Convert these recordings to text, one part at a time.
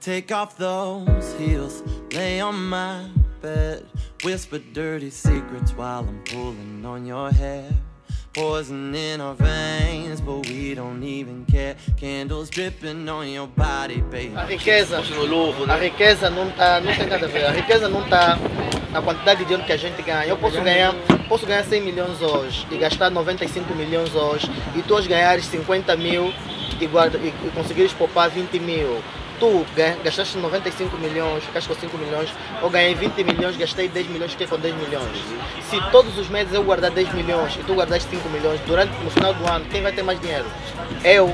Take off those heels, lay on my bed. Whisper dirty secrets while I'm pulling on your hair. Poison in our veins, but we don't even care. Candles dripping on your body, baby. A riqueza, a riqueza não, tá, não tem nada a ver. A riqueza não está na quantidade de dinheiro que a gente ganha. Eu posso ganhar, posso ganhar 100 milhões hoje e gastar 95 milhões hoje e tu hoje ganhares 50 mil e, guarda, e, conseguires poupar 20 mil. Tu gastaste 95 milhões, ficaste com 5 milhões, eu ganhei 20 milhões, gastei 10 milhões, fiquei com 10 milhões. Se todos os meses eu guardar 10 milhões e tu guardaste 5 milhões, durante no final do ano, quem vai ter mais dinheiro? Eu,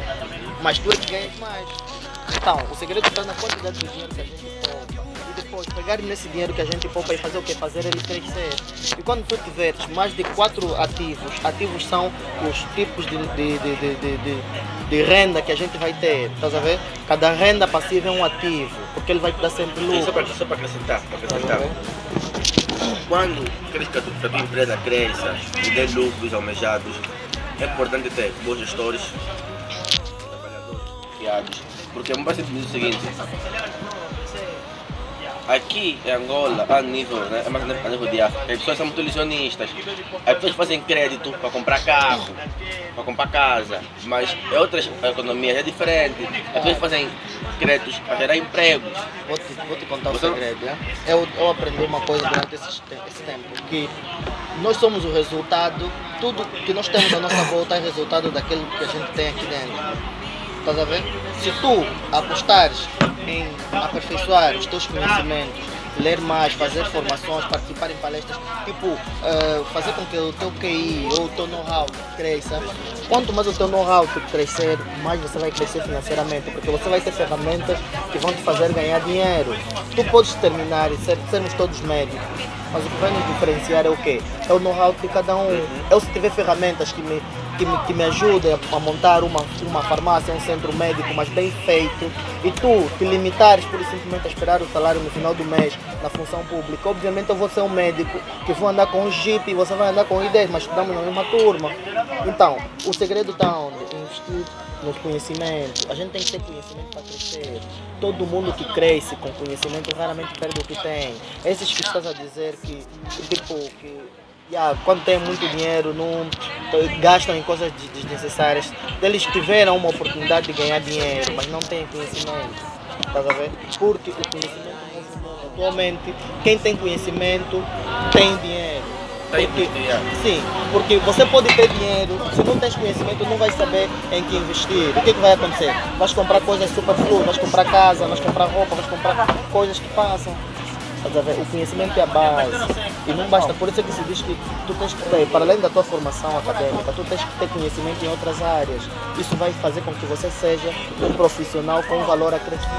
mas tu é que ganhas mais. Então, o segredo está na quantidade de dinheiro que a gente poupa. Depois, pegar nesse dinheiro que a gente poupa e fazer o que? Fazer ele crescer. E quando tu tiveres mais de 4 ativos, ativos são os tipos de, de, de, de, de, renda que a gente vai ter, estás a ver? Cada renda passiva é um ativo, porque ele vai te dar sempre lucro. Só para, só para acrescentar, para acrescentar. Quando que a tua, empresa cresça e dê lucros almejados, é importante ter bons gestores, trabalhadores, criados, porque é muito simples o seguinte, aqui em Angola, a nível, né, a nível de África, as pessoas são muito ilusionistas. As pessoas fazem crédito para comprar carro, para comprar casa, mas em outras economias é diferente. As pessoas fazem créditos para gerar empregos. Vou te, vou te contar Você... um segredo. Né? Eu, eu aprendi uma coisa durante esse, esse tempo, que nós somos o resultado, tudo que nós temos à nossa volta é resultado daquilo que a gente tem aqui dentro. Estás a ver? Se tu apostares em aperfeiçoar os teus conhecimentos, ler mais, fazer formações, participar em palestras, tipo, uh, fazer com que o teu QI ou o teu know-how cresça. Quanto mais o teu know-how crescer, mais você vai crescer financeiramente, porque você vai ter ferramentas que vão te fazer ganhar dinheiro. Tu podes terminar e ser, sermos todos médicos, mas o que vai nos diferenciar é o quê? É o know-how de cada um. Eu se tiver ferramentas que me que me, que me ajude a montar uma, uma farmácia, um centro médico, mas bem feito, e tu te limitares por simplesmente a esperar o salário no final do mês na função pública, obviamente eu vou ser um médico que vou andar com um jeep e você vai andar com ideias, mas estudamos na mesma turma. Então, o segredo está onde? Investir nos conhecimentos. A gente tem que ter conhecimento para crescer. Todo mundo que cresce com conhecimento raramente perde o que tem. Esses que estás a dizer que, tipo, que yeah, quando tem muito dinheiro, não gastam em coisas desnecessárias. Eles tiveram uma oportunidade de ganhar dinheiro, mas não têm conhecimento. Estás a ver? Porque o conhecimento atualmente, quem tem conhecimento tem dinheiro. Porque, sim, porque você pode ter dinheiro, se não tens conhecimento, não vais saber em que investir. O que, é que vai acontecer? Vais comprar coisas superfluas, vais comprar casa, vais comprar roupa, vais comprar coisas que passam. O conhecimento é a base. E não basta. Por isso é que se diz que tu tens que ter, para além da tua formação acadêmica, tu tens que ter conhecimento em outras áreas. Isso vai fazer com que você seja um profissional com valor acrescido.